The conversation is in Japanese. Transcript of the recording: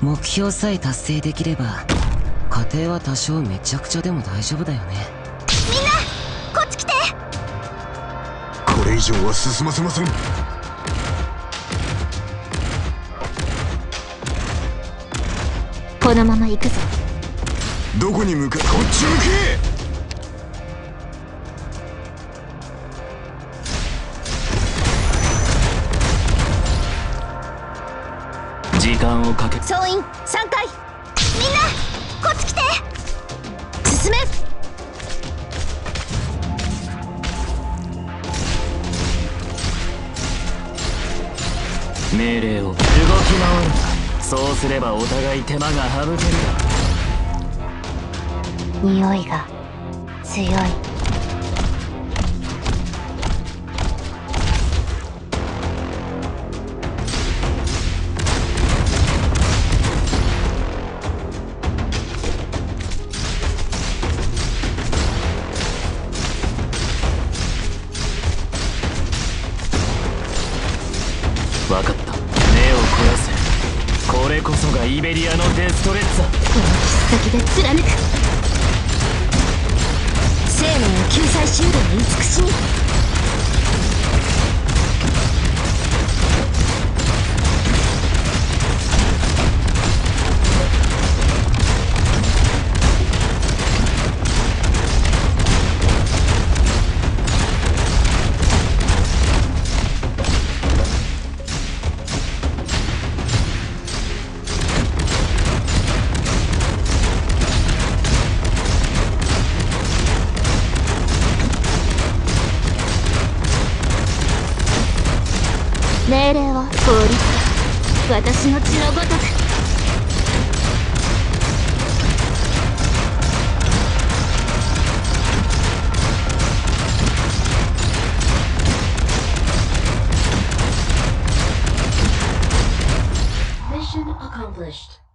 目標さえ達成できれば家庭は多少めちゃくちゃでも大丈夫だよね。みんなこっち来て。これ以上は進ませません。このまま行くぞ。どこに向かこっち向け時間をかけ総員3回。みんなこっち来て。進め。命令を。動き回る。そうすればお互い手間が省ける。匂いが強い分かった。目を凝らせ。これこそがイベリアのデストレッツァこの切っ先で貫く。生命を救済しうる慈し命令は降臨私の血のごとく Accomplished.